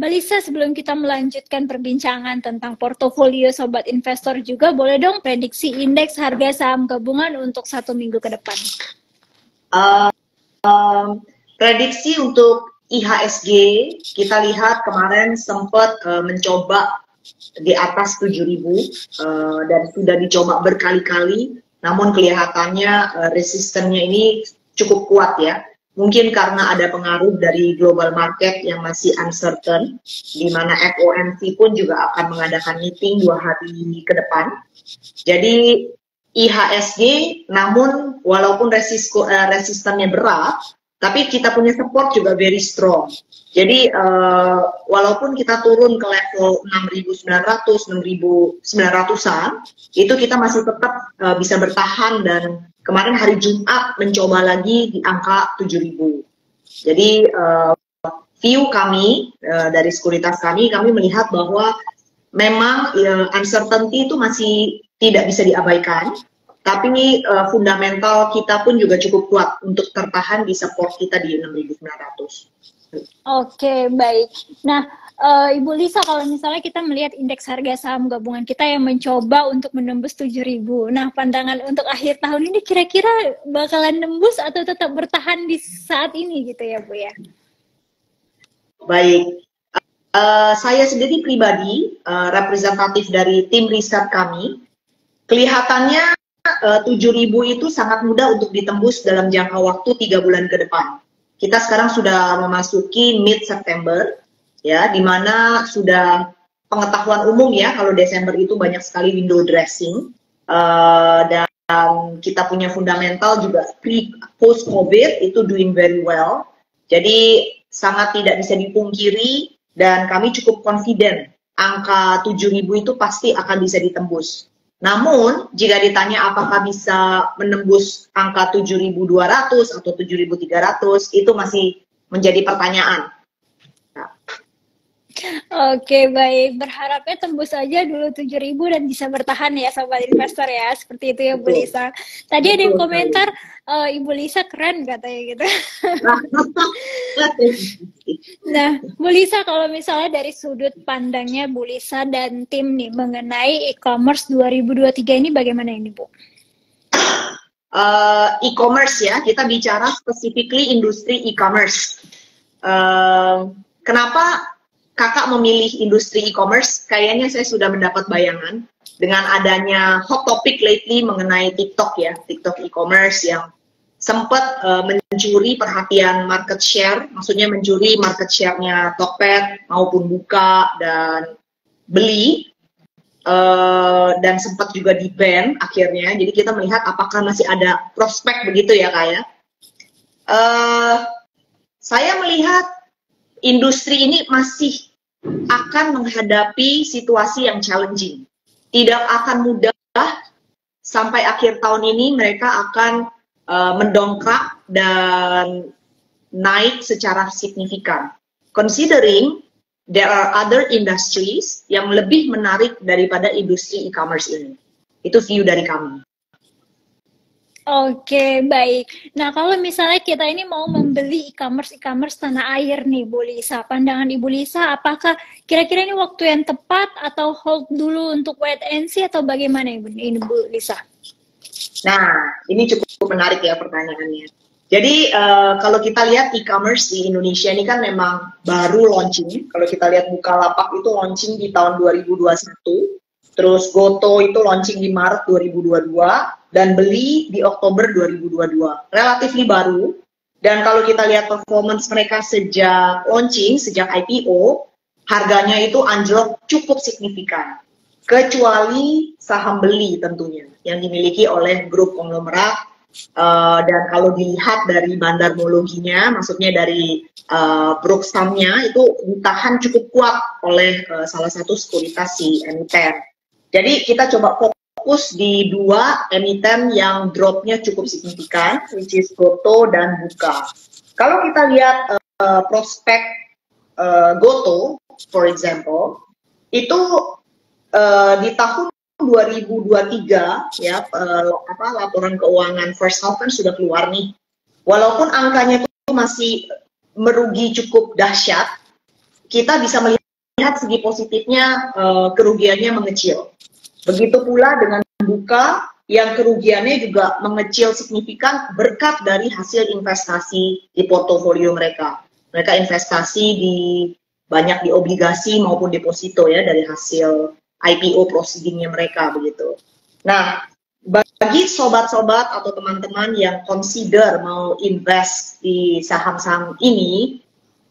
Mbak Lisa, sebelum kita melanjutkan perbincangan tentang portofolio sobat investor juga, boleh dong prediksi indeks harga saham gabungan untuk satu minggu ke depan? Uh, um, prediksi untuk IHSG kita lihat kemarin sempat uh, mencoba di atas 7000 uh, dan sudah dicoba berkali-kali namun kelihatannya uh, resistennya ini cukup kuat ya mungkin karena ada pengaruh dari global market yang masih uncertain di mana FOMC pun juga akan mengadakan meeting dua hari ke depan jadi IHSG namun walaupun resisko, uh, resistennya berat tapi kita punya support juga very strong. Jadi uh, walaupun kita turun ke level 6.900, 6.900-an, itu kita masih tetap uh, bisa bertahan dan kemarin hari Jumat mencoba lagi di angka 7.000. Jadi uh, view kami uh, dari sekuritas kami, kami melihat bahwa memang uh, uncertainty itu masih tidak bisa diabaikan tapi uh, fundamental kita pun juga cukup kuat untuk tertahan di support kita di 6.900. Oke, baik. Nah, uh, Ibu Lisa, kalau misalnya kita melihat indeks harga saham gabungan kita yang mencoba untuk menembus 7.000. Nah, pandangan untuk akhir tahun ini kira-kira bakalan nembus atau tetap bertahan di saat ini gitu ya, Bu ya? Baik. Uh, saya sendiri pribadi, uh, representatif dari tim riset kami, kelihatannya tujuh ribu itu sangat mudah untuk ditembus dalam jangka waktu tiga bulan ke depan. Kita sekarang sudah memasuki mid September, ya, di mana sudah pengetahuan umum ya kalau Desember itu banyak sekali window dressing uh, dan kita punya fundamental juga pre post COVID itu doing very well. Jadi sangat tidak bisa dipungkiri dan kami cukup confident angka 7000 itu pasti akan bisa ditembus. Namun, jika ditanya apakah bisa menembus angka 7.200 atau 7.300, itu masih menjadi pertanyaan. Oke, baik. Berharapnya tembus aja dulu 7000 dan bisa bertahan ya sobat investor ya. Seperti itu ya Bu Lisa. Tadi ada yang komentar uh, Ibu Lisa keren katanya gitu. nah, Bu Lisa kalau misalnya dari sudut pandangnya Bu Lisa dan tim nih mengenai e-commerce 2023 ini bagaimana ini Bu? Uh, e-commerce ya, kita bicara specifically industri e-commerce. Uh, kenapa kakak memilih industri e-commerce, kayaknya saya sudah mendapat bayangan dengan adanya hot topic lately mengenai TikTok ya, TikTok e-commerce yang sempat uh, mencuri perhatian market share, maksudnya mencuri market share-nya Tokped maupun Buka dan Beli uh, dan sempat juga di ban akhirnya. Jadi kita melihat apakah masih ada prospek begitu ya kak ya. Uh, saya melihat industri ini masih akan menghadapi situasi yang challenging. Tidak akan mudah sampai akhir tahun ini mereka akan uh, mendongkrak dan naik secara signifikan. Considering there are other industries yang lebih menarik daripada industri e-commerce ini. Itu view dari kami. Oke, baik. Nah, kalau misalnya kita ini mau membeli e-commerce e-commerce tanah air nih, Bu Lisa. Pandangan Ibu Lisa, apakah kira-kira ini waktu yang tepat atau hold dulu untuk wait and see atau bagaimana Ibu, ini Bu Lisa? Nah, ini cukup menarik ya pertanyaannya. Jadi uh, kalau kita lihat e-commerce di Indonesia ini kan memang baru launching. Kalau kita lihat Bukalapak itu launching di tahun 2021. Terus Goto itu launching di Maret 2022 dan beli di Oktober 2022. Relatif baru. Dan kalau kita lihat performance mereka sejak launching, sejak IPO, harganya itu anjlok cukup signifikan. Kecuali saham beli tentunya, yang dimiliki oleh grup konglomerat. Uh, dan kalau dilihat dari bandarmologinya, maksudnya dari uh, Brooksamnya itu ditahan cukup kuat oleh uh, salah satu sekuritas si emiten. Jadi kita coba fokus fokus di dua emiten yang dropnya cukup signifikan, which is Goto dan Buka. Kalau kita lihat uh, prospek uh, Goto, for example, itu uh, di tahun 2023 ya uh, apa laporan keuangan first half kan sudah keluar nih. Walaupun angkanya itu masih merugi cukup dahsyat, kita bisa melihat segi positifnya uh, kerugiannya mengecil. Begitu pula dengan buka yang kerugiannya juga mengecil signifikan berkat dari hasil investasi di portofolio mereka. Mereka investasi di banyak di obligasi maupun deposito ya dari hasil IPO proceedingnya mereka begitu. Nah, bagi sobat-sobat atau teman-teman yang consider mau invest di saham-saham ini,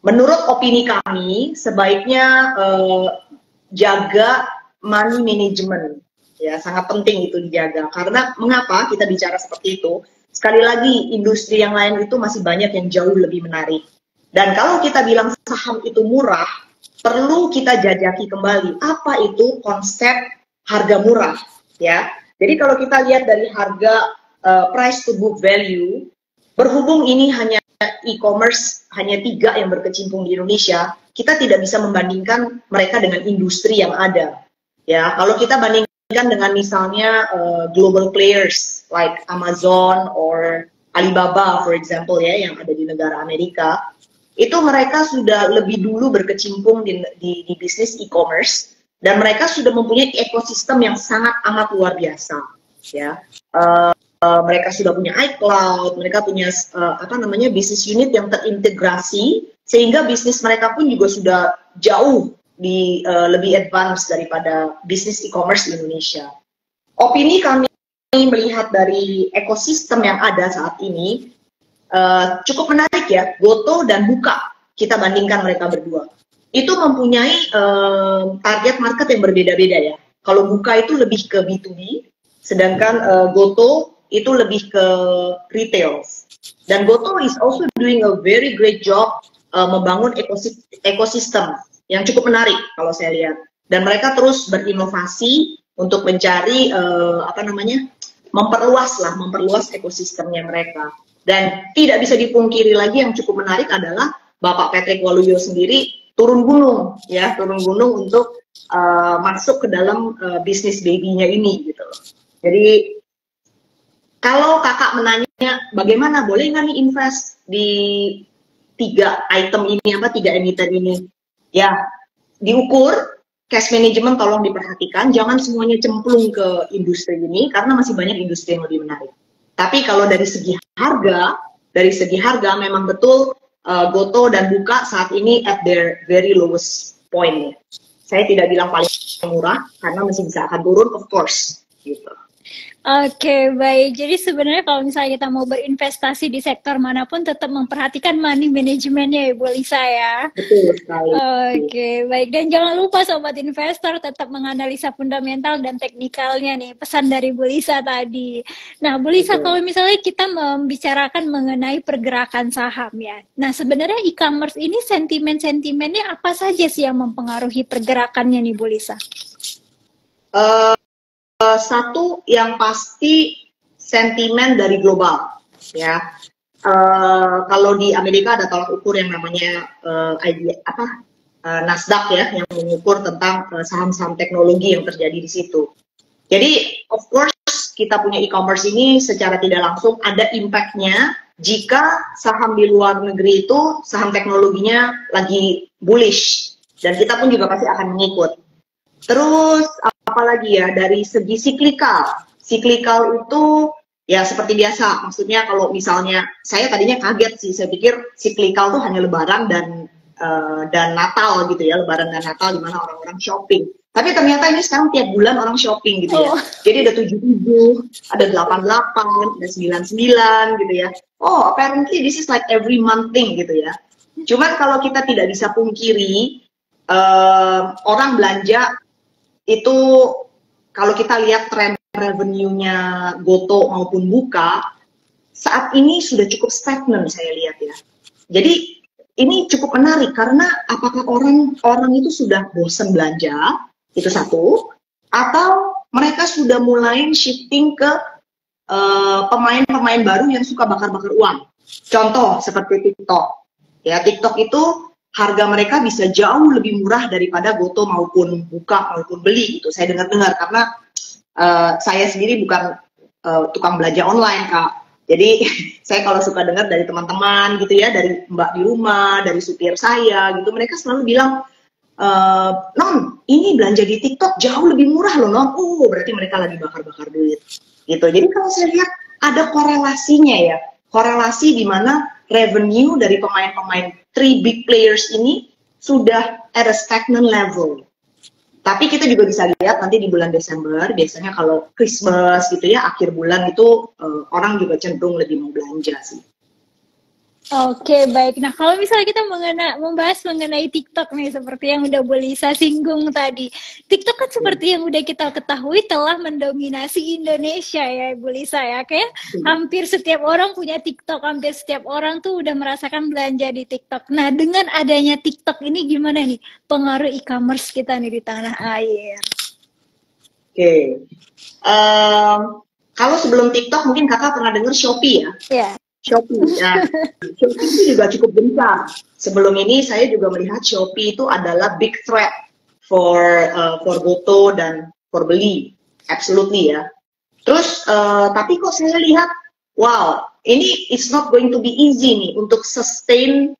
menurut opini kami sebaiknya uh, jaga money management. Ya sangat penting itu dijaga. Karena mengapa kita bicara seperti itu? Sekali lagi industri yang lain itu masih banyak yang jauh lebih menarik. Dan kalau kita bilang saham itu murah perlu kita jajaki kembali. Apa itu konsep harga murah? Ya jadi kalau kita lihat dari harga uh, price to book value berhubung ini hanya e-commerce hanya tiga yang berkecimpung di Indonesia kita tidak bisa membandingkan mereka dengan industri yang ada ya kalau kita banding kan dengan misalnya uh, global players like Amazon or Alibaba for example ya yang ada di negara Amerika itu mereka sudah lebih dulu berkecimpung di, di, di bisnis e-commerce dan mereka sudah mempunyai ekosistem yang sangat amat luar biasa ya. Uh, uh, mereka sudah punya iCloud mereka punya uh, apa namanya bisnis unit yang terintegrasi sehingga bisnis mereka pun juga sudah jauh di uh, lebih advance daripada bisnis e-commerce di Indonesia. Opini kami melihat dari ekosistem yang ada saat ini uh, cukup menarik ya. Goto dan Buka kita bandingkan mereka berdua. Itu mempunyai uh, target market yang berbeda-beda ya. Kalau Buka itu lebih ke B2B, sedangkan uh, Goto itu lebih ke retail. Dan Goto is also doing a very great job uh, membangun ekosistem yang cukup menarik kalau saya lihat. Dan mereka terus berinovasi untuk mencari uh, apa namanya memperluas lah, memperluas ekosistemnya mereka. Dan tidak bisa dipungkiri lagi yang cukup menarik adalah Bapak Patrick Waluyo sendiri turun gunung, ya turun gunung untuk uh, masuk ke dalam uh, bisnis babynya ini gitu. Jadi kalau kakak menanya bagaimana boleh nggak nih invest di tiga item ini apa tiga emiten ini? Ya diukur cash management tolong diperhatikan jangan semuanya cemplung ke industri ini karena masih banyak industri yang lebih menarik. Tapi kalau dari segi harga dari segi harga memang betul uh, Goto dan Buka saat ini at their very lowest point. Saya tidak bilang paling murah karena masih bisa akan turun of course gitu Oke, okay, baik. Jadi sebenarnya kalau misalnya kita mau berinvestasi di sektor mana pun tetap memperhatikan money manajemennya ya, Bu Lisa ya. Betul sekali. Oke, okay, baik. Dan jangan lupa sobat investor tetap menganalisa fundamental dan teknikalnya nih, pesan dari Bu Lisa tadi. Nah, Bu Lisa Betul. kalau misalnya kita membicarakan mengenai pergerakan saham ya. Nah, sebenarnya e-commerce ini sentimen-sentimennya apa saja sih yang mempengaruhi pergerakannya nih, Bu Lisa? Uh, uh, satu yang pasti sentimen dari global ya. Uh, kalau di Amerika ada tolak ukur yang namanya uh, ID, apa uh, Nasdaq ya yang mengukur tentang saham-saham uh, teknologi yang terjadi di situ. Jadi of course kita punya e-commerce ini secara tidak langsung ada impactnya jika saham di luar negeri itu saham teknologinya lagi bullish. Dan kita pun juga pasti akan mengikut terus apalagi ya dari segi siklikal. Siklikal itu ya seperti biasa. Maksudnya kalau misalnya saya tadinya kaget sih, saya pikir siklikal tuh hanya Lebaran dan uh, dan Natal gitu ya, Lebaran dan Natal di mana orang-orang shopping. Tapi ternyata ini sekarang tiap bulan orang shopping gitu ya. Oh. Jadi ada tujuh tujuh, ada delapan delapan, ada sembilan sembilan gitu ya. Oh, apparently this is like every month thing gitu ya. Cuman kalau kita tidak bisa pungkiri, uh, orang belanja itu kalau kita lihat tren revenue-nya Goto maupun Buka saat ini sudah cukup stagnan saya lihat ya. Jadi ini cukup menarik karena apakah orang orang itu sudah bosan belanja itu satu atau mereka sudah mulai shifting ke eh, pemain-pemain uh, baru yang suka bakar-bakar uang. Contoh seperti TikTok. Ya, TikTok itu harga mereka bisa jauh lebih murah daripada Goto maupun Buka maupun beli gitu. Saya dengar-dengar karena uh, saya sendiri bukan uh, tukang belanja online kak. Jadi saya kalau suka dengar dari teman-teman gitu ya, dari mbak di rumah, dari supir saya gitu, mereka selalu bilang uh, non ini belanja di TikTok jauh lebih murah loh non oh berarti mereka lagi bakar-bakar duit gitu jadi kalau saya lihat ada korelasinya ya korelasi di mana revenue dari pemain-pemain three big players ini sudah at a stagnant level tapi kita juga bisa lihat nanti di bulan Desember, biasanya kalau Christmas gitu ya, akhir bulan itu uh, orang juga cenderung lebih mau belanja sih. Oke, baik. Nah, kalau misalnya kita mengena, membahas mengenai TikTok nih, seperti yang udah Bolisa singgung tadi. TikTok kan seperti yang udah kita ketahui telah mendominasi Indonesia ya, Bolisa ya. Kayak hampir setiap orang punya TikTok, hampir setiap orang tuh udah merasakan belanja di TikTok. Nah, dengan adanya TikTok ini gimana nih pengaruh e-commerce kita nih di tanah air? Oke. Um, kalau sebelum TikTok mungkin kakak pernah dengar Shopee ya? Iya. Yeah. Shopee. Ya. Shopee itu juga cukup gencar. Sebelum ini saya juga melihat Shopee itu adalah big threat for uh, for Goto dan for beli. Absolutely ya. Terus uh, tapi kok saya lihat wow, ini it's not going to be easy nih untuk sustain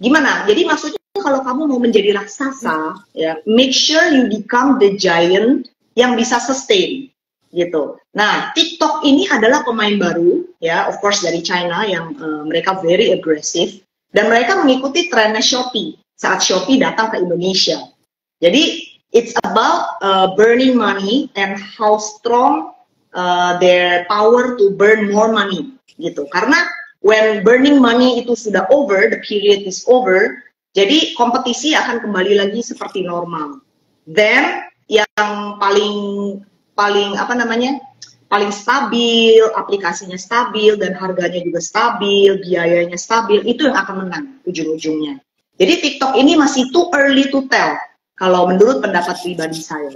gimana? Jadi maksudnya kalau kamu mau menjadi raksasa ya, make sure you become the giant yang bisa sustain gitu. Nah, TikTok ini adalah pemain baru, ya, of course dari China yang uh, mereka very aggressive dan mereka mengikuti trennya Shopee saat Shopee datang ke Indonesia. Jadi it's about uh, burning money and how strong uh, their power to burn more money, gitu. Karena when burning money itu sudah over, the period is over, jadi kompetisi akan kembali lagi seperti normal. Then yang paling paling apa namanya paling stabil, aplikasinya stabil dan harganya juga stabil, biayanya stabil, itu yang akan menang ujung-ujungnya. Jadi TikTok ini masih too early to tell kalau menurut pendapat pribadi saya.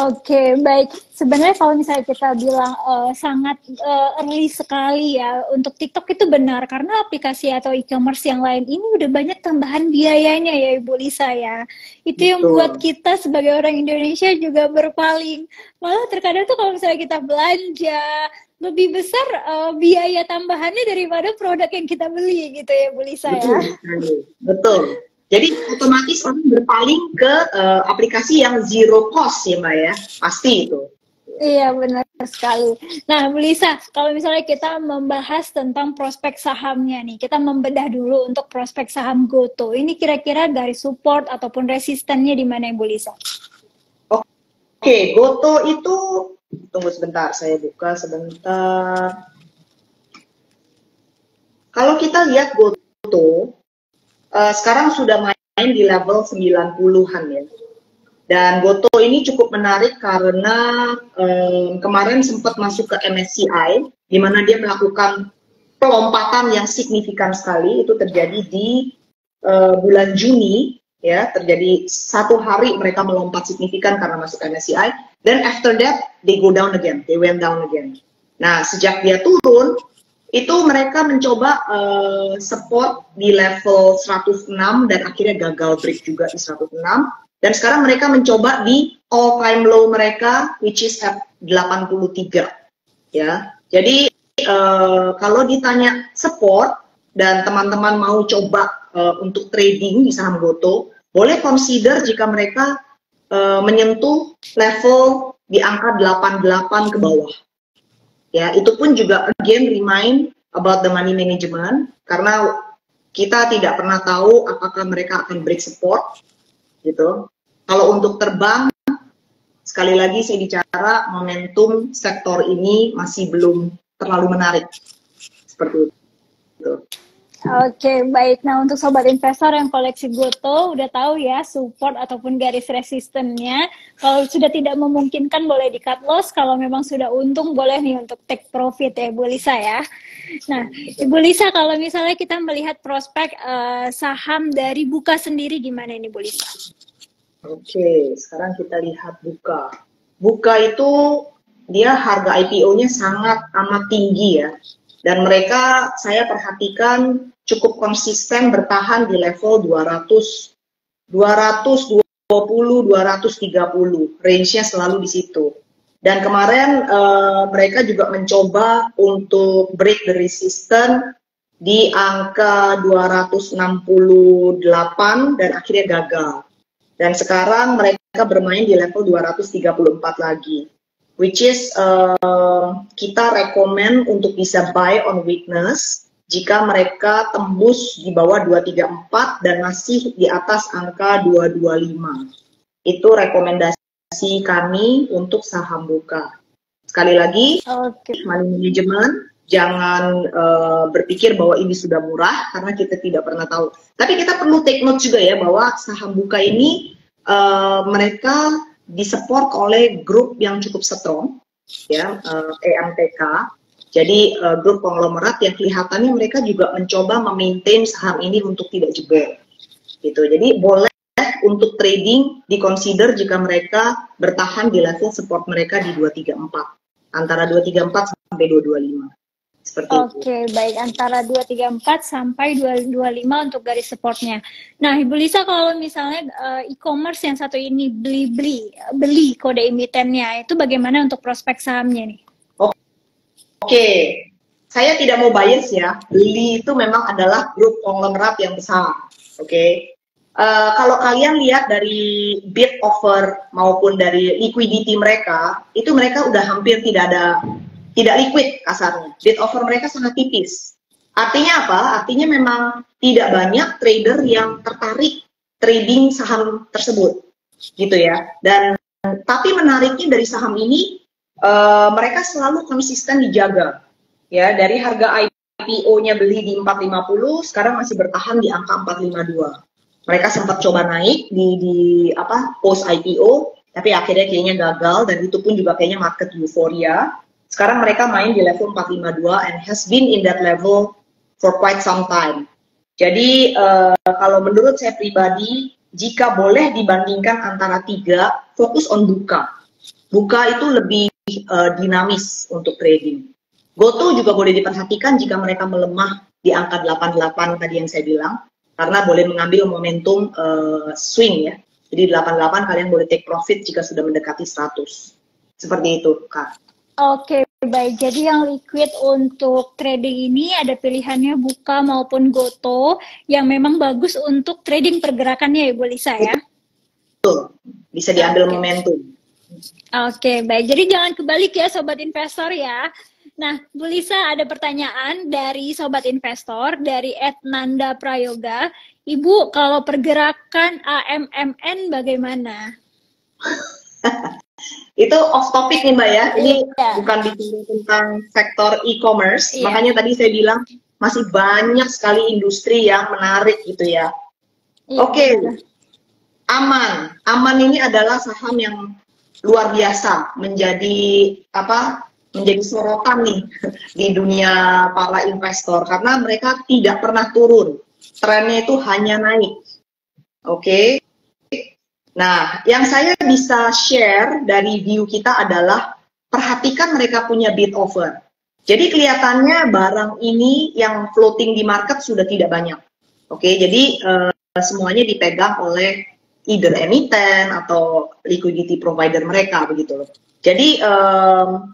Oke, okay, baik. Sebenarnya kalau misalnya kita bilang uh, sangat uh, early sekali ya untuk TikTok itu benar karena aplikasi atau e-commerce yang lain ini udah banyak tambahan biayanya ya Ibu Lisa ya. Itu Betul. yang buat kita sebagai orang Indonesia juga berpaling. Malah terkadang tuh kalau misalnya kita belanja lebih besar uh, biaya tambahannya daripada produk yang kita beli gitu ya Bu Lisa ya. Betul. Jadi otomatis orang berpaling ke uh, aplikasi yang zero cost ya Mbak ya, pasti itu. Iya benar sekali. Nah, Melisa, kalau misalnya kita membahas tentang prospek sahamnya nih, kita membedah dulu untuk prospek saham Goto. Ini kira-kira garis support ataupun resistennya di mana, Bu Lisa? Oke, Goto itu tunggu sebentar, saya buka sebentar. Kalau kita lihat Goto, uh, sekarang sudah main di level 90-an ya. Dan Goto ini cukup menarik karena um, kemarin sempat masuk ke MSCI, di mana dia melakukan pelompatan yang signifikan sekali. Itu terjadi di uh, bulan Juni, ya terjadi satu hari mereka melompat signifikan karena masuk MSCI. Dan after that, they go down again, they went down again. Nah, sejak dia turun, itu mereka mencoba uh, support di level 106 dan akhirnya gagal break juga di 106 dan sekarang mereka mencoba di all time low mereka which is at 83 ya. Jadi uh, kalau ditanya support dan teman-teman mau coba uh, untuk trading di saham Goto boleh consider jika mereka uh, menyentuh level di angka 88 ke bawah ya itu pun juga again remind about the money management karena kita tidak pernah tahu apakah mereka akan break support gitu. Kalau untuk terbang sekali lagi saya bicara momentum sektor ini masih belum terlalu menarik. Seperti itu Oke, baik. Nah, untuk sobat investor yang koleksi Goto, udah tahu ya support ataupun garis resistennya. Kalau sudah tidak memungkinkan boleh di cut loss, kalau memang sudah untung boleh nih untuk take profit ya, Bu Lisa ya. Nah, Ibu Lisa, kalau misalnya kita melihat prospek uh, saham dari Buka sendiri gimana ini, Bu Lisa? Oke, sekarang kita lihat Buka. Buka itu dia harga IPO-nya sangat amat tinggi ya dan mereka saya perhatikan cukup konsisten bertahan di level 200 220 230 range-nya selalu di situ dan kemarin uh, mereka juga mencoba untuk break the resistance di angka 268 dan akhirnya gagal. Dan sekarang mereka bermain di level 234 lagi. Which is uh, kita rekomend untuk bisa buy on weakness jika mereka tembus di bawah 234 dan masih di atas angka 225. Itu rekomendasi kami untuk saham buka. Sekali lagi, okay. money management jangan uh, berpikir bahwa ini sudah murah karena kita tidak pernah tahu. Tapi kita perlu take note juga ya bahwa saham buka ini uh, mereka disupport oleh grup yang cukup strong ya uh, eh, EMTK. Jadi uh, grup konglomerat yang kelihatannya mereka juga mencoba memaintain saham ini untuk tidak jebol. Gitu. Jadi boleh untuk trading dikonsider jika mereka bertahan di level support mereka di 234 antara 234 sampai 225. Seperti Oke, okay, baik antara 234 sampai 225 untuk garis supportnya. Nah, Ibu Lisa kalau misalnya uh, e-commerce yang satu ini beli-beli, beli kode emitennya, itu bagaimana untuk prospek sahamnya nih? Oke, saya tidak mau bias ya. Beli itu memang adalah grup konglomerat yang besar. Oke, uh, kalau kalian lihat dari bid offer maupun dari liquidity mereka, itu mereka udah hampir tidak ada tidak liquid kasarnya. Bid offer mereka sangat tipis. Artinya apa? Artinya memang tidak banyak trader yang tertarik trading saham tersebut, gitu ya. Dan tapi menariknya dari saham ini, uh, mereka selalu konsisten dijaga, ya. Dari harga IPO-nya beli di 450, sekarang masih bertahan di angka 452. Mereka sempat coba naik di di apa post IPO, tapi akhirnya kayaknya gagal dan itu pun juga kayaknya market euforia sekarang mereka main di level 452 and has been in that level for quite some time. Jadi uh, kalau menurut saya pribadi, jika boleh dibandingkan antara tiga, fokus on buka. Buka itu lebih uh, dinamis untuk trading. Goto juga boleh diperhatikan jika mereka melemah di angka 88 tadi yang saya bilang, karena boleh mengambil momentum uh, swing ya. Jadi 88 kalian boleh take profit jika sudah mendekati 100. Seperti itu, Kak. Oke, baik. Jadi yang liquid untuk trading ini ada pilihannya buka maupun goto yang memang bagus untuk trading pergerakannya ya, Bu Lisa ya? Betul. Bisa diambil okay. momentum. Oke, baik. Jadi jangan kebalik ya sobat investor ya. Nah, Bu Lisa ada pertanyaan dari sobat investor dari Etnanda Prayoga. Ibu, kalau pergerakan AMMN bagaimana? itu off topic nih mbak ya ini yeah. bukan bicara tentang sektor e-commerce yeah. makanya tadi saya bilang masih banyak sekali industri yang menarik gitu ya yeah. oke okay. aman aman ini adalah saham yang luar biasa menjadi apa menjadi sorotan nih di dunia para investor karena mereka tidak pernah turun trennya itu hanya naik oke okay? Nah, yang saya bisa share dari view kita adalah perhatikan mereka punya bid offer. Jadi kelihatannya barang ini yang floating di market sudah tidak banyak. Oke, jadi uh, semuanya dipegang oleh either emiten atau liquidity provider mereka begitu loh. Jadi um,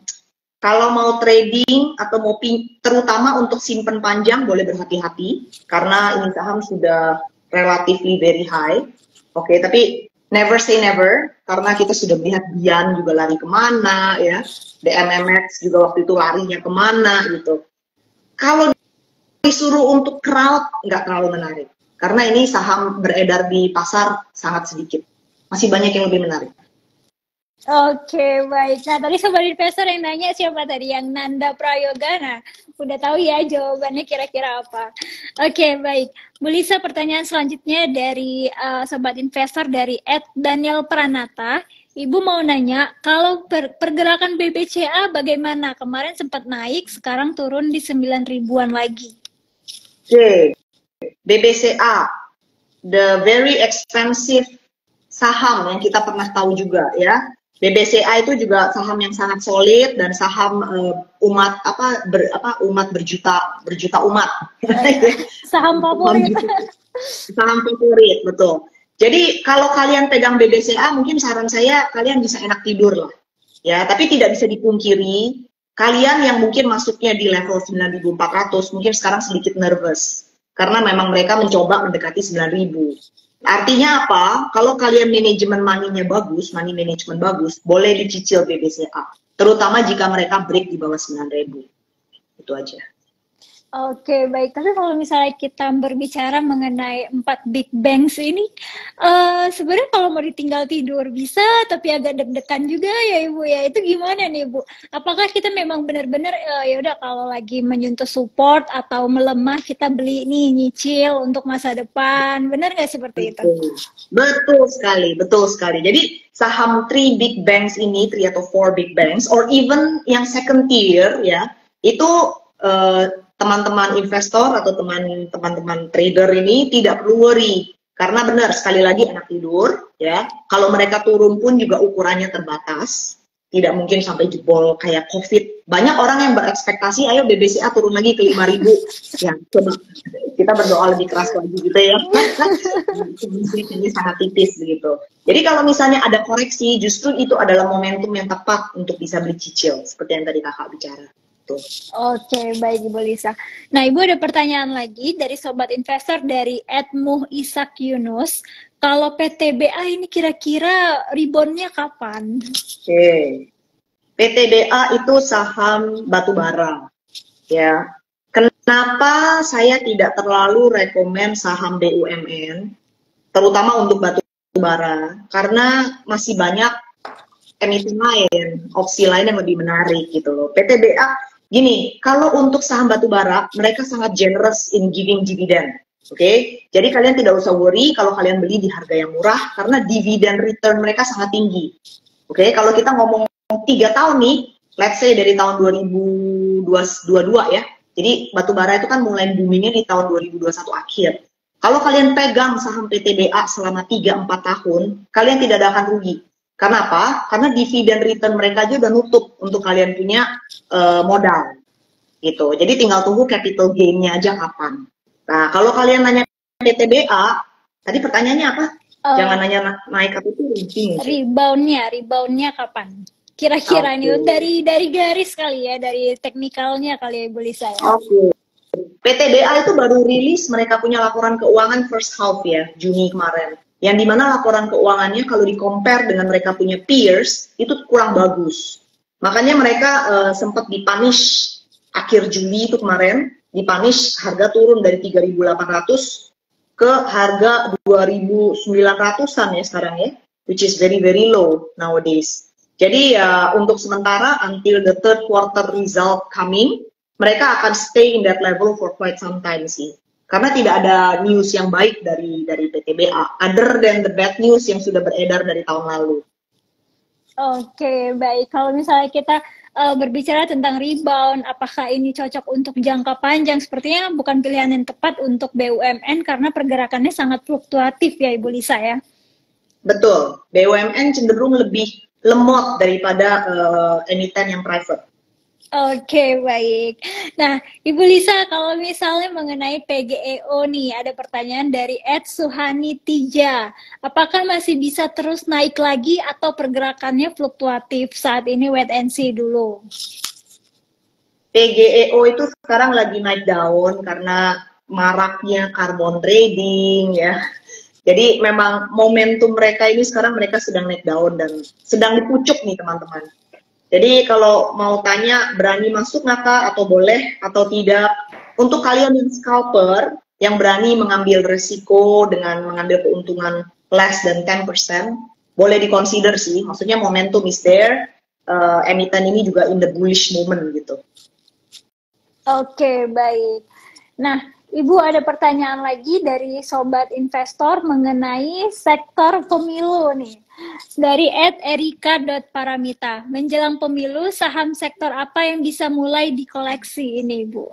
kalau mau trading atau mau terutama untuk simpen panjang boleh berhati-hati karena ini saham sudah relatively very high. Oke, tapi never say never karena kita sudah melihat Bian juga lari ke mana ya DMMX juga waktu itu larinya ke mana gitu kalau disuruh untuk crowd nggak terlalu menarik karena ini saham beredar di pasar sangat sedikit masih banyak yang lebih menarik Oke, baik. Nah, tadi sobat investor yang nanya siapa tadi? Yang Nanda Prayoga. Nah, udah tahu ya jawabannya kira-kira apa. Oke, baik. Bu Lisa, pertanyaan selanjutnya dari uh, sobat investor dari Ed Daniel Pranata. Ibu mau nanya, kalau per pergerakan BBCA bagaimana? Kemarin sempat naik, sekarang turun di 9 ribuan lagi. Oke, BBCA, the very expensive saham yang kita pernah tahu juga ya BBCA itu juga saham yang sangat solid dan saham uh, umat apa ber, apa umat berjuta berjuta umat. saham favorit. saham favorit betul. Jadi kalau kalian pegang BBCA mungkin saran saya kalian bisa enak tidur lah. Ya, tapi tidak bisa dipungkiri kalian yang mungkin masuknya di level 9.400 mungkin sekarang sedikit nervous karena memang mereka mencoba mendekati 9.000. Artinya apa? Kalau kalian manajemen money-nya bagus, money management bagus, boleh dicicil BBCA. Terutama jika mereka break di bawah 9.000. Itu aja. Oke, baik. Tapi kalau misalnya kita berbicara mengenai empat big banks ini, uh, sebenarnya kalau mau ditinggal tidur bisa, tapi agak deg-degan juga ya Ibu ya. Itu gimana nih Ibu? Apakah kita memang benar-benar uh, ya udah kalau lagi menyentuh support atau melemah kita beli nih nyicil untuk masa depan? Benar nggak seperti itu? Betul sekali, betul sekali. Jadi saham three big banks ini, three atau four big banks, or even yang second tier ya, itu uh, teman-teman investor atau teman-teman trader ini tidak perlu worry. Karena benar sekali lagi anak tidur ya. Kalau mereka turun pun juga ukurannya terbatas. Tidak mungkin sampai jebol kayak covid. Banyak orang yang berekspektasi ayo BBCA turun lagi ke 5000 ya coba. Kita berdoa lebih keras lagi gitu ya. Ini sangat tipis begitu. Jadi kalau misalnya ada koreksi justru itu adalah momentum yang tepat untuk bisa beli cicil seperti yang tadi kakak bicara gitu. Oke, baik Ibu Lisa. Nah, Ibu ada pertanyaan lagi dari sobat investor dari Edmuh Isak Yunus. Kalau PTBA ini kira-kira reboundnya kapan? Oke. PTBA itu saham batubara. Ya. Kenapa saya tidak terlalu rekomend saham BUMN, terutama untuk batubara? Karena masih banyak emiten lain, opsi lain yang lebih menarik gitu loh. PTBA Gini, kalau untuk saham batubara, mereka sangat generous in giving dividend. Oke, okay? jadi kalian tidak usah worry kalau kalian beli di harga yang murah karena dividen return mereka sangat tinggi. Oke, okay? kalau kita ngomong tiga tahun nih, let's say dari tahun 2022 ya. Jadi batubara itu kan mulai boomingnya di tahun 2021 akhir. Kalau kalian pegang saham PTBA selama 3-4 tahun, kalian tidak akan rugi. Karena apa? Karena dividen return mereka aja udah nutup untuk kalian punya uh, modal. Gitu. Jadi tinggal tunggu capital gain-nya aja kapan. Nah, kalau kalian nanya PTBA, tadi pertanyaannya apa? Uh, Jangan nanya na naik atau turun. Reboundnya, reboundnya kapan? Kira-kira okay. ini dari dari garis kali ya, dari teknikalnya kali ya Ibu Lisa ya. Oke. Okay. PTBA itu baru rilis mereka punya laporan keuangan first half ya, Juni kemarin yang di mana laporan keuangannya kalau di compare dengan mereka punya peers itu kurang bagus. Makanya mereka uh, sempat dipunish akhir Juli itu kemarin, dipunish harga turun dari 3.800 ke harga 2.900-an ya sekarang ya, which is very very low nowadays. Jadi ya untuk sementara until the third quarter result coming, mereka akan stay in that level for quite some time sih karena tidak ada news yang baik dari dari PTBA other than the bad news yang sudah beredar dari tahun lalu. Oke, okay, baik. Kalau misalnya kita uh, berbicara tentang rebound, apakah ini cocok untuk jangka panjang? Sepertinya bukan pilihan yang tepat untuk BUMN karena pergerakannya sangat fluktuatif ya, Ibu Lisa ya. Betul. BUMN cenderung lebih lemot daripada uh, emiten yang private. Oke, baik. Nah, Ibu Lisa, kalau misalnya mengenai PGEO nih, ada pertanyaan dari Ed Suhani Tija. Apakah masih bisa terus naik lagi atau pergerakannya fluktuatif saat ini wait and see dulu? PGEO itu sekarang lagi naik daun karena maraknya carbon trading ya. Jadi memang momentum mereka ini sekarang mereka sedang naik daun dan sedang dipucuk nih teman-teman. Jadi kalau mau tanya berani masuk nggak atau boleh atau tidak? Untuk kalian yang scalper yang berani mengambil resiko dengan mengambil keuntungan less than 10%, boleh dikonsider sih. Maksudnya momentum is there. Uh, emiten ini juga in the bullish moment gitu. Oke, okay, baik. Nah, Ibu ada pertanyaan lagi dari sobat investor mengenai sektor pemilu nih. Dari Ed Erika.paramita. Menjelang pemilu, saham sektor apa yang bisa mulai dikoleksi ini, Ibu?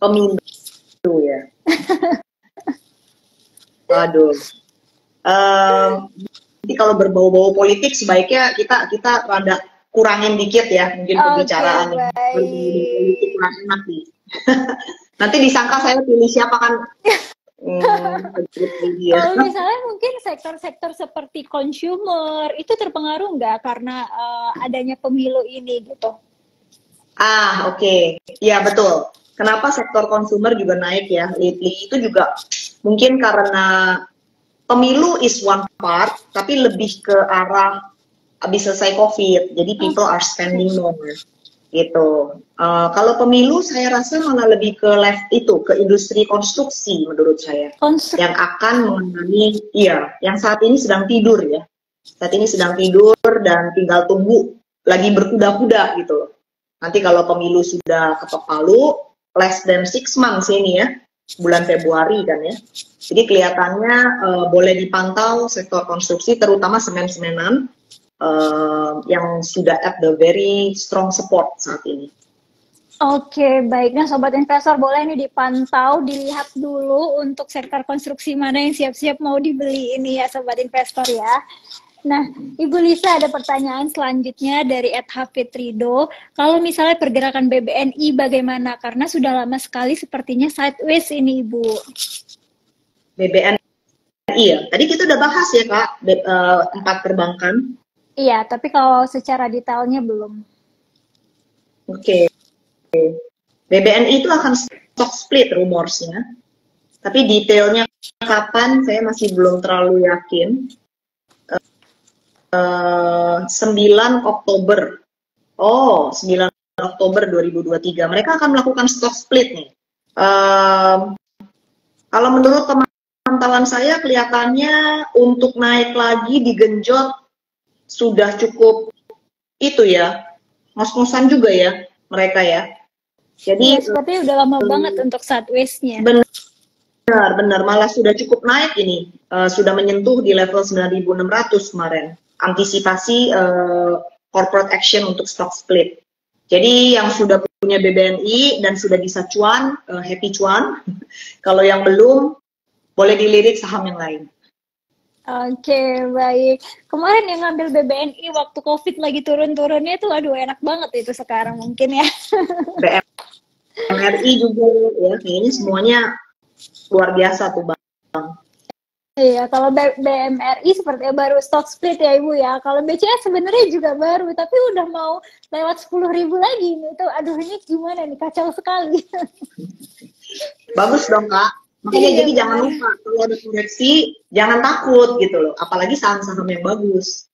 Pemilu ya. Waduh. Um, jadi kalau berbau-bau politik sebaiknya kita kita rada kurangin dikit ya mungkin okay, pembicaraan politik kurang enak nih. Nanti disangka saya pilih siapa kan? Hmm, Kalau misalnya mungkin sektor-sektor seperti consumer itu terpengaruh nggak karena uh, adanya pemilu ini gitu? Ah, oke. Okay. Ya, betul. Kenapa sektor konsumer juga naik ya? Lately itu juga mungkin karena pemilu is one part, tapi lebih ke arah habis selesai COVID. Jadi people are spending more gitu. Uh, kalau pemilu saya rasa malah lebih ke left itu ke industri konstruksi menurut saya Konstru yang akan mengalami iya yang saat ini sedang tidur ya saat ini sedang tidur dan tinggal tunggu lagi berkuda-kuda gitu loh. Nanti kalau pemilu sudah ketok palu, less than six months ini ya, bulan Februari kan ya. Jadi kelihatannya uh, boleh dipantau sektor konstruksi, terutama semen-semenan uh, yang sudah at the very strong support saat ini. Oke, baik. Nah, sobat investor boleh ini dipantau, dilihat dulu untuk sektor konstruksi mana yang siap-siap mau dibeli ini ya, sobat investor ya. Nah, Ibu Lisa ada pertanyaan selanjutnya dari Ed Hafidrido. Kalau misalnya pergerakan BBNI bagaimana? Karena sudah lama sekali sepertinya sideways ini Ibu. BBNI ya. Tadi kita udah bahas ya Kak, uh, empat perbankan. Iya, tapi kalau secara detailnya belum. Oke. Okay. BBNI itu akan stock split rumorsnya. Tapi detailnya kapan saya masih belum terlalu yakin. 9 eh, Oktober. Oh, 9 Oktober 2023. Mereka akan melakukan stock split nih. Uh, kalau menurut pemantauan saya kelihatannya untuk naik lagi digenjot sudah cukup itu ya. Ngos-ngosan juga ya mereka ya. Jadi ya, sepertinya udah lama um, banget untuk sideways-nya. Benar, benar. Malah sudah cukup naik ini. Uh, sudah menyentuh di level 9.600 kemarin antisipasi uh, corporate action untuk stock split. Jadi yang sudah punya BBNI dan sudah bisa cuan, uh, happy cuan. Kalau yang belum, boleh dilirik saham yang lain. Oke, okay, baik. Kemarin yang ngambil BBNI waktu COVID lagi turun-turunnya itu, aduh enak banget itu sekarang mungkin ya. BMRI juga ya, kayaknya semuanya luar biasa tuh bang. Iya, kalau BMRI seperti baru stock split ya Ibu ya. Kalau BCA sebenarnya juga baru, tapi udah mau lewat sepuluh ribu lagi. Itu, aduh ini gimana nih, kacau sekali. Bagus dong Kak. Makanya iya, jadi jangan lupa, kalau ada koreksi, jangan takut gitu loh. Apalagi saham-saham yang bagus.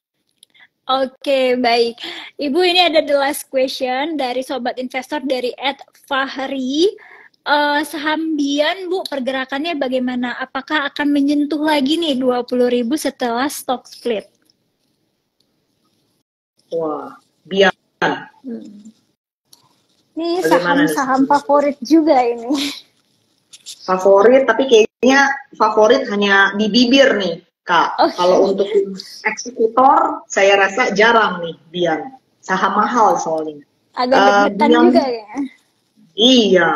Oke, baik. Ibu ini ada the last question dari Sobat Investor dari Ed Fahri uh, saham Bian Bu pergerakannya bagaimana? Apakah akan menyentuh lagi nih 20.000 setelah stock split? Wah, Bian. Hmm. Ini saham-saham favorit juga ini. Favorit, tapi kayaknya favorit hanya di bibir nih, Kak. Okay. Kalau untuk eksekutor, saya rasa jarang nih Bian. Saham mahal soalnya. Agak uh, juga ya. Iya,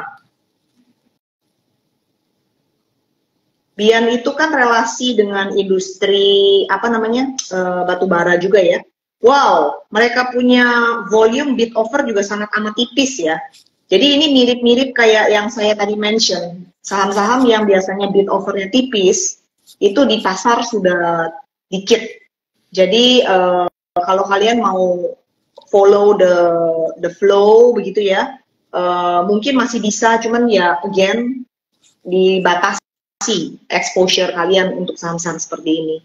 Bian itu kan relasi dengan industri apa namanya uh, batu bara juga ya. Wow, mereka punya volume bid offer juga sangat amat tipis ya. Jadi ini mirip-mirip kayak yang saya tadi mention, saham-saham yang biasanya bid offernya tipis, itu di pasar sudah dikit. Jadi uh, kalau kalian mau follow the the flow begitu ya, uh, mungkin masih bisa, cuman ya again dibatasi exposure kalian untuk saham-saham seperti ini.